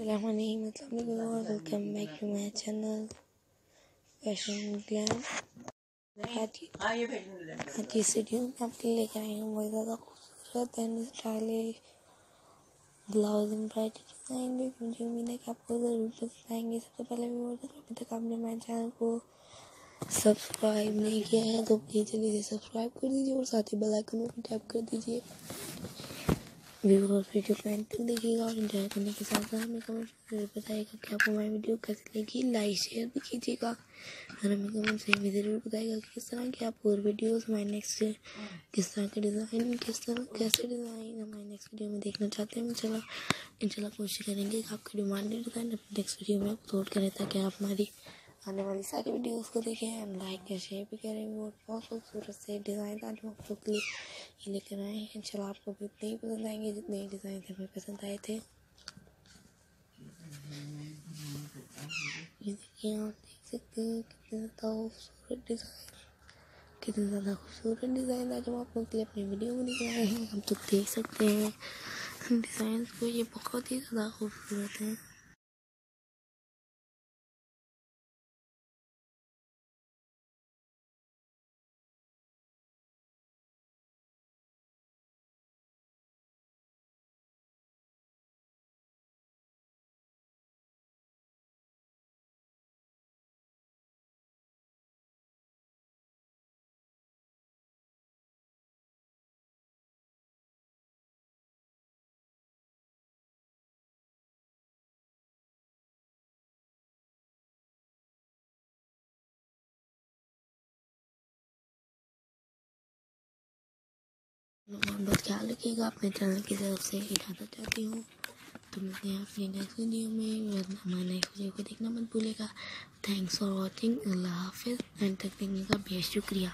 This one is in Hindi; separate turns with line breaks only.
मतलब welcome back to my channel fashion glam आज की वीडियो में आपके लिए लेकर आई हूँ बहुत ज़्यादा खूबसूरत and stylish blouse embroidery design भी, मुझे उम्मीद है कि आपको ज़रूर पसंद आएँगे। सबसे पहले भी बोल अभी तक आपने मेरे चैनल को सब्सक्राइब नहीं किया है तो प्लीज़ जल्दी से सब्सक्राइब कर दीजिए और साथ ही बेल आइकन को टैप कर दीजिए। व्यूअर्स वीडियो को एंड तक देखिएगा और एंजॉय करने के साथ साथ हमें कमेंट में बताइएगा कि आपको हमारी वीडियो कैसी लगी। लाइक शेयर भी कीजिएगा। और हमें कमेंट से भी ज़रूर बताइएगा कि किस तरह की आप और वीडियोस हमारे नेक्स्ट किस तरह के डिज़ाइन किस तरह, कैसे डिज़ाइन हमारे नेक्स्ट वीडियो में देखना चाहते हैं। चलो इंशाल्लाह कोशिश करेंगे कि आपके डिमांडेड डिज़ाइन अपने नेक्स्ट वीडियो में अपलोड करें ताकि आप हमारी आने वाली सारी वीडियोस को देखें। लाइक या शेयर भी करें। बहुत खूबसूरत से डिज़ाइन आज हम आप लोग के लिए ये लेकर आए हैं। चलो आपको भी उतने ही पसंद आएँगे जितने डिज़ाइन हमें पसंद आए थे। ये देखिए, आप देख सकते हैं कितने ज़्यादा खूबसूरत डिज़ाइन। कितने ज़्यादा खूबसूरत डिज़ाइन आज हम आप लोग के लिए अपनी वीडियो में आए हैं। हम तो देख सकते हैं, डिज़ाइन को ये बहुत ही ज़्यादा खूबसूरत है। बहुत ख्याल रखिएगा अपने चैनल की तरफ़ से इजाज़त चाहती हूँ। तो मिलते हैं अपने नेक्स्ट वीडियो में हमारे नेक्स्ट वीडियो को देखना मत भूलेगा। थैंक्स फॉर वॉचिंग अल्लाह हाफिज़। एंड तक देखने का बेहद शुक्रिया